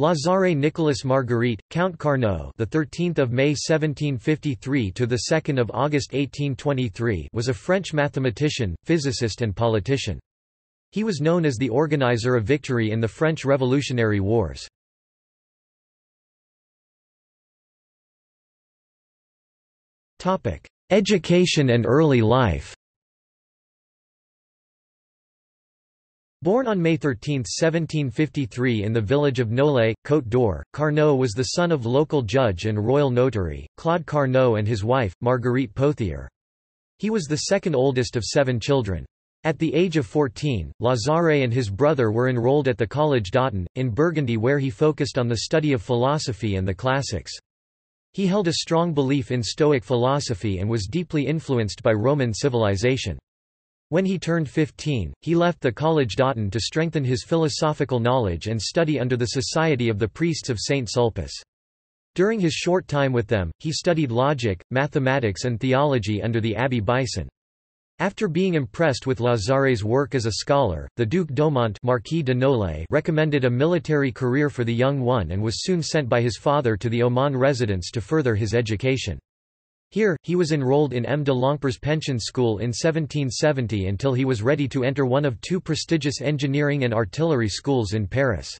Lazare Nicolas Marguerite, Count Carnot, the 13th of May 1753 to the 2nd of August 1823, was a French mathematician, physicist and politician. He was known as the organizer of victory in the French Revolutionary Wars. Topic: Education and early life. Born on May 13, 1753 in the village of Nolay, Côte d'Or, Carnot was the son of local judge and royal notary, Claude Carnot and his wife, Marguerite Pothier. He was the second oldest of seven children. At the age of 14, Lazare and his brother were enrolled at the College d'Autun, in Burgundy where he focused on the study of philosophy and the classics. He held a strong belief in Stoic philosophy and was deeply influenced by Roman civilization. When he turned 15, he left the College d'Autun to strengthen his philosophical knowledge and study under the Society of the Priests of St. Sulpice. During his short time with them, he studied logic, mathematics and theology under the Abbé Bison. After being impressed with Lazare's work as a scholar, the Duc d'Aumont Marquis de Nolay recommended a military career for the young one and was soon sent by his father to the Oman residence to further his education. Here, he was enrolled in M. de Longpré's pension school in 1770 until he was ready to enter one of two prestigious engineering and artillery schools in Paris.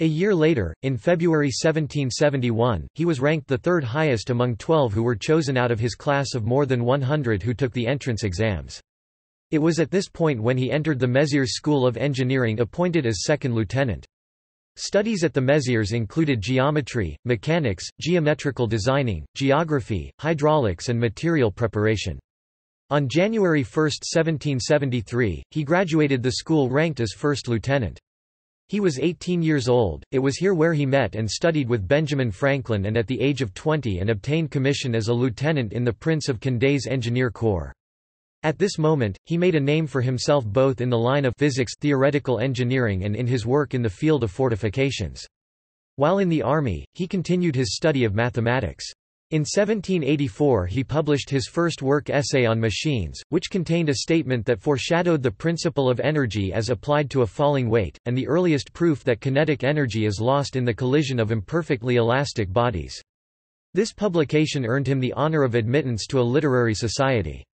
A year later, in February 1771, he was ranked the third highest among twelve who were chosen out of his class of more than 100 who took the entrance exams. It was at this point when he entered the Mézières School of Engineering appointed as second lieutenant. Studies at the Mézières included geometry, mechanics, geometrical designing, geography, hydraulics and material preparation. On January 1, 1773, he graduated the school ranked as first lieutenant. He was 18 years old, it was here where he met and studied with Benjamin Franklin and at the age of 20 and obtained commission as a lieutenant in the Prince of Condé's Engineer Corps. At this moment, he made a name for himself both in the line of physics theoretical engineering and in his work in the field of fortifications. While in the army, he continued his study of mathematics. In 1784 he published his first work essay on machines, which contained a statement that foreshadowed the principle of energy as applied to a falling weight, and the earliest proof that kinetic energy is lost in the collision of imperfectly elastic bodies. This publication earned him the honor of admittance to a literary society.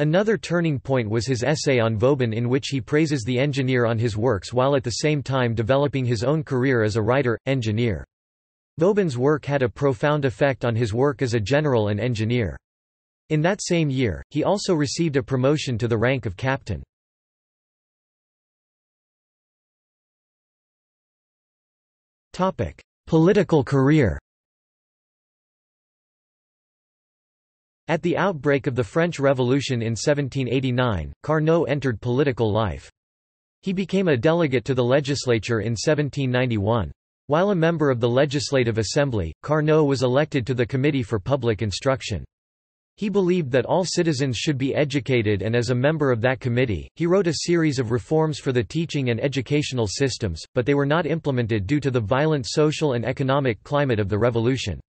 Another turning point was his essay on Vauban in which he praises the engineer on his works while at the same time developing his own career as a writer, engineer. Vauban's work had a profound effect on his work as a general and engineer. In that same year, he also received a promotion to the rank of captain. Political career At the outbreak of the French Revolution in 1789, Carnot entered political life. He became a delegate to the legislature in 1791. While a member of the Legislative Assembly, Carnot was elected to the Committee for Public Instruction. He believed that all citizens should be educated and as a member of that committee, he wrote a series of reforms for the teaching and educational systems, but they were not implemented due to the violent social and economic climate of the revolution.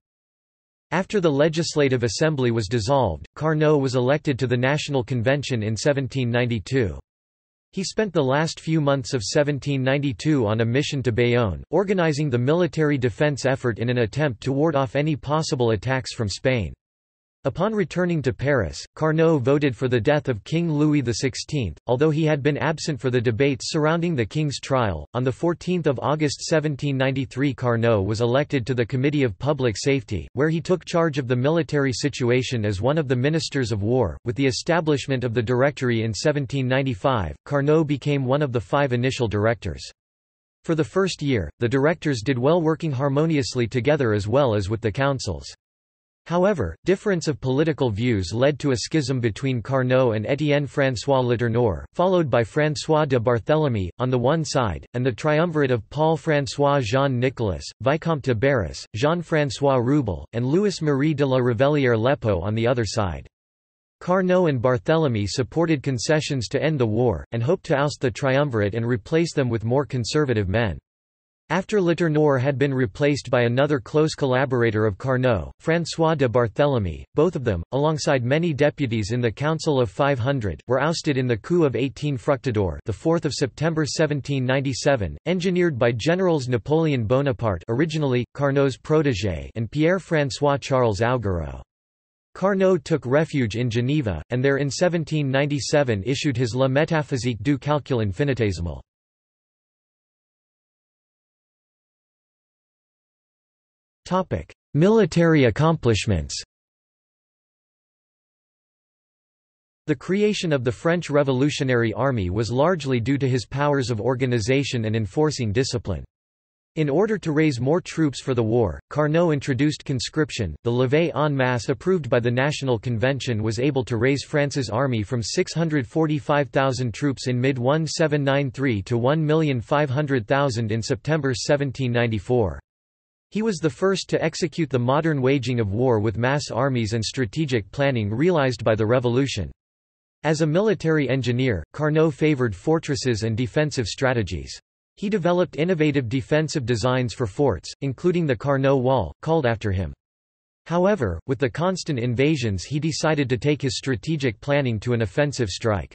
After the Legislative Assembly was dissolved, Carnot was elected to the National Convention in 1792. He spent the last few months of 1792 on a mission to Bayonne, organizing the military defense effort in an attempt to ward off any possible attacks from Spain. Upon returning to Paris, Carnot voted for the death of King Louis XVI, although he had been absent for the debates surrounding the king's trial. On 14 August 1793 Carnot was elected to the Committee of Public Safety, where he took charge of the military situation as one of the ministers of war. With the establishment of the Directory in 1795, Carnot became one of the five initial directors. For the first year, the directors did well working harmoniously together as well as with the councils. However, difference of political views led to a schism between Carnot and Étienne François Letourneur, followed by François de Barthélemy, on the one side, and the triumvirate of Paul-François Jean-Nicolas, Vicomte de Barras, Jean-François Rewbell, and Louis-Marie de la Revellière Lépeaux on the other side. Carnot and Barthélemy supported concessions to end the war, and hoped to oust the triumvirate and replace them with more conservative men. After Letourneur had been replaced by another close collaborator of Carnot, François de Barthélemy, both of them, alongside many deputies in the Council of 500, were ousted in the coup of 18 Fructidor the 4th of September 1797, engineered by Generals Napoleon Bonaparte originally, Carnot's protégé and Pierre-François Charles Augereau. Carnot took refuge in Geneva, and there in 1797 issued his La métaphysique du calcul infinitésimal. Military accomplishments The creation of the French Revolutionary Army was largely due to his powers of organization and enforcing discipline. In order to raise more troops for the war, Carnot introduced conscription. The levée en masse approved by the National Convention was able to raise France's army from 645,000 troops in mid-1793 to 1,500,000 in September 1794. He was the first to execute the modern waging of war with mass armies and strategic planning realized by the revolution. As a military engineer, Carnot favored fortresses and defensive strategies. He developed innovative defensive designs for forts, including the Carnot Wall, called after him. However, with the constant invasions he decided to take his strategic planning to an offensive strike.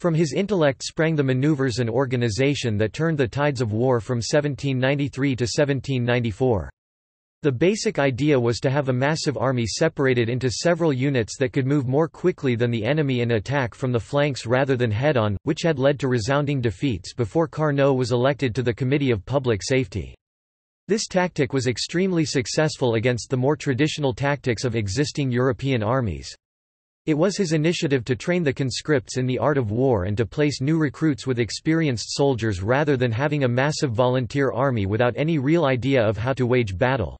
From his intellect sprang the maneuvers and organization that turned the tides of war from 1793 to 1794. The basic idea was to have a massive army separated into several units that could move more quickly than the enemy and attack from the flanks rather than head-on, which had led to resounding defeats before Carnot was elected to the Committee of Public Safety. This tactic was extremely successful against the more traditional tactics of existing European armies. It was his initiative to train the conscripts in the art of war and to place new recruits with experienced soldiers rather than having a massive volunteer army without any real idea of how to wage battle.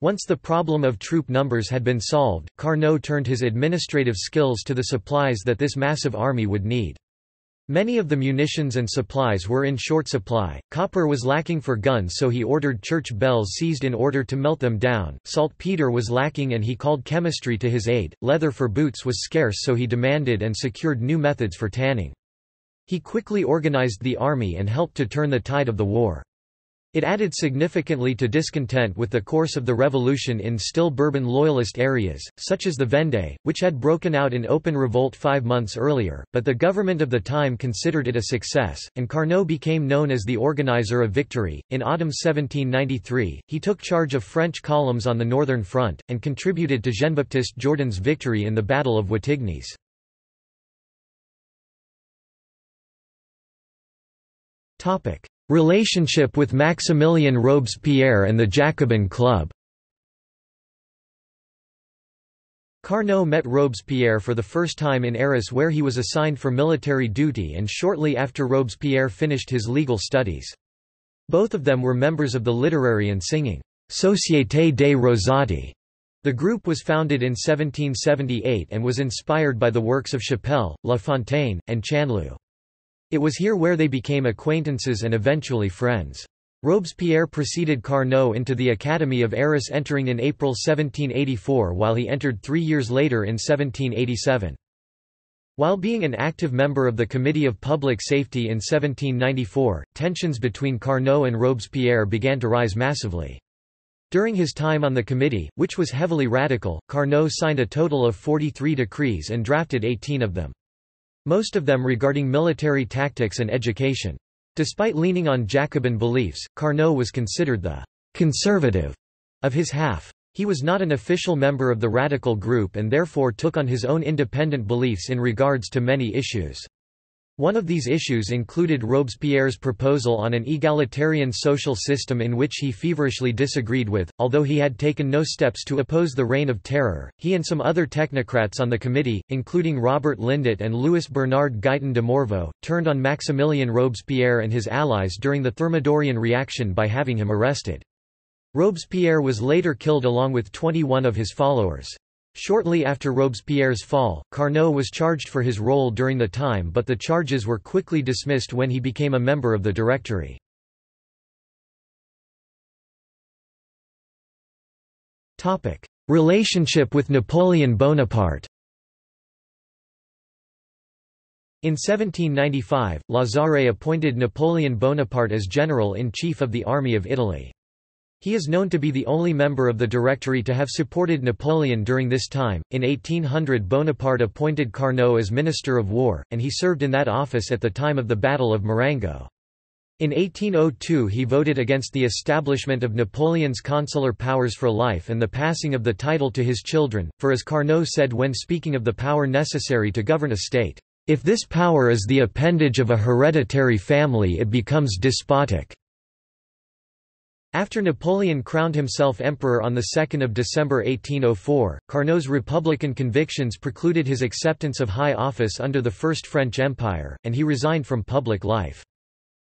Once the problem of troop numbers had been solved, Carnot turned his administrative skills to the supplies that this massive army would need. Many of the munitions and supplies were in short supply, copper was lacking for guns so he ordered church bells seized in order to melt them down, saltpeter was lacking and he called chemistry to his aid, leather for boots was scarce so he demanded and secured new methods for tanning. He quickly organized the army and helped to turn the tide of the war. It added significantly to discontent with the course of the revolution in still Bourbon loyalist areas, such as the Vendée, which had broken out in open revolt five months earlier, but the government of the time considered it a success, and Carnot became known as the organizer of victory. In autumn 1793, he took charge of French columns on the northern front, and contributed to Jean-Baptiste Jourdan's victory in the Battle of Wattignies. Topic. Relationship with Maximilien Robespierre and the Jacobin Club Carnot met Robespierre for the first time in Arras where he was assigned for military duty and shortly after Robespierre finished his legal studies. Both of them were members of the literary and singing Société des Rosati. The group was founded in 1778 and was inspired by the works of Chapelle, La Fontaine, and Chaulieu. It was here where they became acquaintances and eventually friends. Robespierre preceded Carnot into the Academy of Arras entering in April 1784 while he entered three years later in 1787. While being an active member of the Committee of Public Safety in 1794, tensions between Carnot and Robespierre began to rise massively. During his time on the committee, which was heavily radical, Carnot signed a total of 43 decrees and drafted 18 of them. Most of them regarding military tactics and education. Despite leaning on Jacobin beliefs, Carnot was considered the «conservative» of his half. He was not an official member of the radical group and therefore took on his own independent beliefs in regards to many issues. One of these issues included Robespierre's proposal on an egalitarian social system in which he feverishly disagreed with, although he had taken no steps to oppose the Reign of Terror. He and some other technocrats on the committee, including Robert Lindet and Louis Bernard Guyton de Morveau, turned on Maximilien Robespierre and his allies during the Thermidorian reaction by having him arrested. Robespierre was later killed along with 21 of his followers. Shortly after Robespierre's fall, Carnot was charged for his role during the time but the charges were quickly dismissed when he became a member of the Directory. Relationship with Napoleon Bonaparte In 1795, Lazare appointed Napoleon Bonaparte as General-in-Chief of the Army of Italy. He is known to be the only member of the Directory to have supported Napoleon during this time. In 1800, Bonaparte appointed Carnot as Minister of War, and he served in that office at the time of the Battle of Marengo. In 1802 he voted against the establishment of Napoleon's consular powers for life and the passing of the title to his children, for as Carnot said when speaking of the power necessary to govern a state, if this power is the appendage of a hereditary family it becomes despotic. After Napoleon crowned himself emperor on 2 December 1804, Carnot's republican convictions precluded his acceptance of high office under the First French Empire, and he resigned from public life.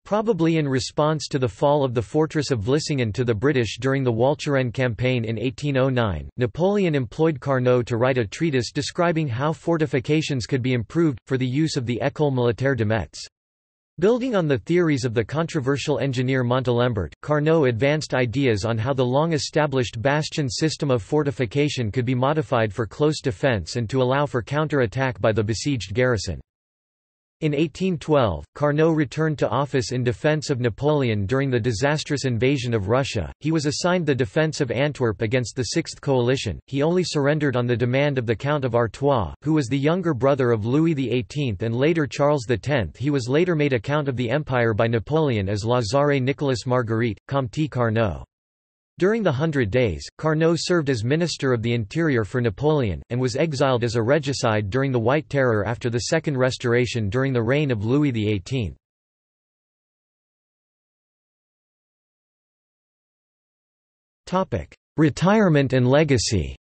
Probably in response to the fall of the fortress of Vlissingen to the British during the Walcheren campaign in 1809, Napoleon employed Carnot to write a treatise describing how fortifications could be improved, for the use of the École militaire de Metz. Building on the theories of the controversial engineer Montalembert, Carnot advanced ideas on how the long-established bastion system of fortification could be modified for close defense and to allow for counter-attack by the besieged garrison. In 1812, Carnot returned to office in defense of Napoleon during the disastrous invasion of Russia. He was assigned the defense of Antwerp against the Sixth Coalition. He only surrendered on the demand of the Count of Artois, who was the younger brother of Louis XVIII and later Charles X. He was later made a Count of the Empire by Napoleon as Lazare Nicolas Marguerite, Comte Carnot. During the Hundred Days, Carnot served as Minister of the Interior for Napoleon, and was exiled as a regicide during the White Terror after the Second Restoration during the reign of Louis XVIII. Retirement and legacy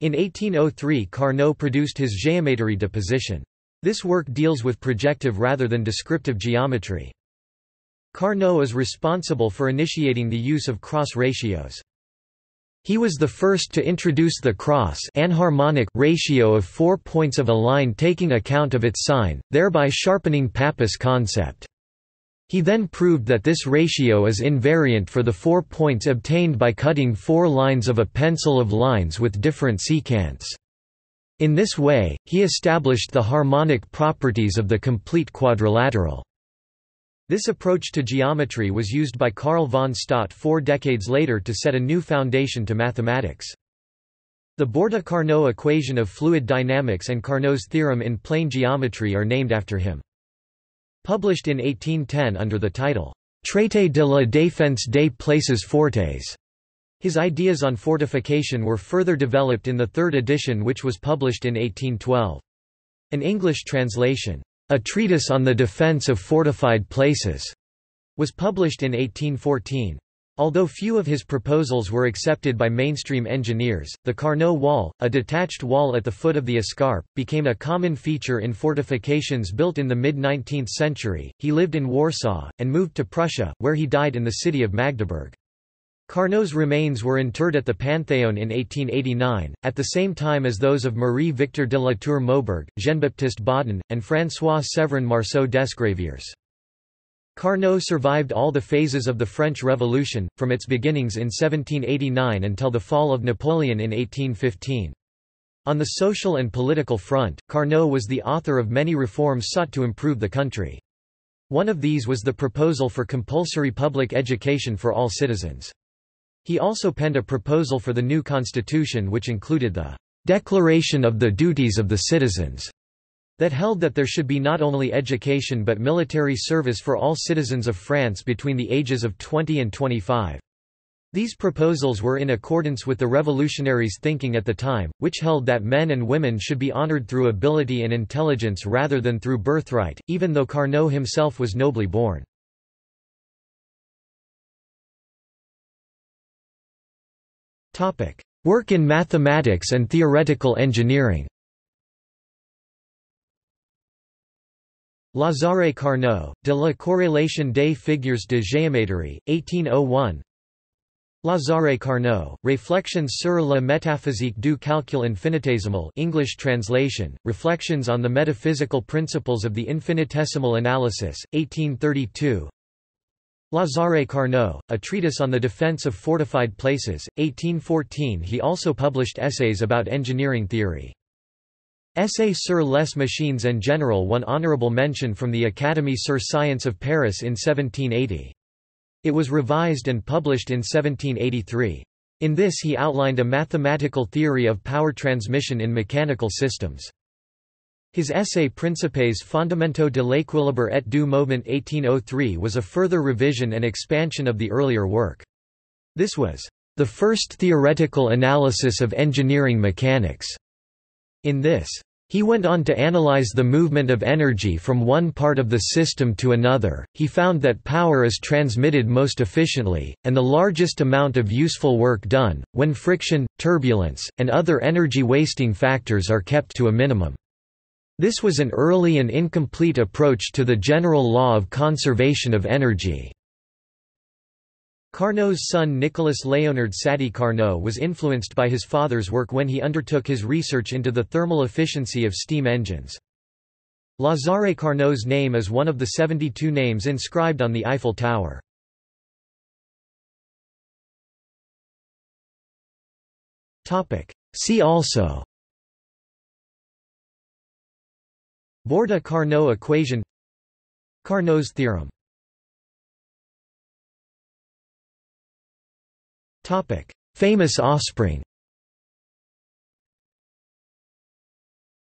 In 1803 Carnot produced his Géométrie de position. This work deals with projective rather than descriptive geometry. Carnot is responsible for initiating the use of cross ratios. He was the first to introduce the cross anharmonic ratio of four points of a line taking account of its sign, thereby sharpening Pappus' concept. He then proved that this ratio is invariant for the four points obtained by cutting four lines of a pencil of lines with different secants. In this way, he established the harmonic properties of the complete quadrilateral. This approach to geometry was used by Carl von Staudt four decades later to set a new foundation to mathematics. The Borda-Carnot equation of fluid dynamics and Carnot's theorem in plane geometry are named after him. Published in 1810 under the title, Traité de la défense des places fortes. His ideas on fortification were further developed in the third edition which was published in 1812. An English translation, a Treatise on the Defense of Fortified Places was published in 1814. Although few of his proposals were accepted by mainstream engineers, the Carnot wall, a detached wall at the foot of the escarp, became a common feature in fortifications built in the mid-19th century. He lived in Warsaw, and moved to Prussia, where he died in the city of Magdeburg. Carnot's remains were interred at the Panthéon in 1889, at the same time as those of Marie-Victor de la Tour Maubourg, Jean-Baptiste Baudin, and François-Séverin Marceau Desgraviers. Carnot survived all the phases of the French Revolution, from its beginnings in 1789 until the fall of Napoleon in 1815. On the social and political front, Carnot was the author of many reforms sought to improve the country. One of these was the proposal for compulsory public education for all citizens. He also penned a proposal for the new constitution which included the "...declaration of the duties of the citizens." that held that there should be not only education but military service for all citizens of France between the ages of 20 and 25. These proposals were in accordance with the revolutionaries' thinking at the time, which held that men and women should be honored through ability and intelligence rather than through birthright, even though Carnot himself was nobly born. Work in mathematics and theoretical engineering. Lazare Carnot, de la corrélation des figures de géométrie, 1801 Lazare Carnot, Réflexions sur la métaphysique du calcul infinitésimal English translation, Reflections on the Metaphysical Principles of the Infinitesimal Analysis, 1832 Lazare Carnot, A Treatise on the Defense of Fortified Places, 1814 He also published essays about engineering theory. Essai sur les machines en général won honorable mention from the Académie sur science of Paris in 1780. It was revised and published in 1783. In this he outlined a mathematical theory of power transmission in mechanical systems. His essay Principes fondamentaux de l'équilibre et du mouvement 1803 was a further revision and expansion of the earlier work. This was the first theoretical analysis of engineering mechanics. In this, he went on to analyze the movement of energy from one part of the system to another. He found that power is transmitted most efficiently, and the largest amount of useful work done, when friction, turbulence, and other energy wasting factors are kept to a minimum. This was an early and incomplete approach to the general law of conservation of energy. Carnot's son Nicolas Léonard Sadi Carnot was influenced by his father's work when he undertook his research into the thermal efficiency of steam engines. Lazare Carnot's name is one of the 72 names inscribed on the Eiffel Tower. See also Borda-Carnot equation Carnot's theorem Famous offspring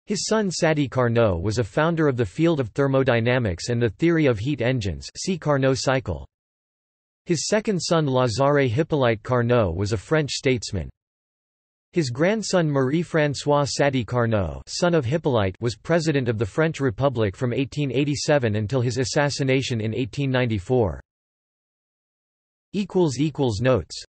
His son Sadi Carnot was a founder of the field of thermodynamics and the theory of heat engines see Carnot cycle. His second son Lazare Hippolyte Carnot was a French statesman. His grandson Marie-François Sadi Carnot son of Hippolyte was president of the French Republic from 1887 until his assassination in 1894. Notes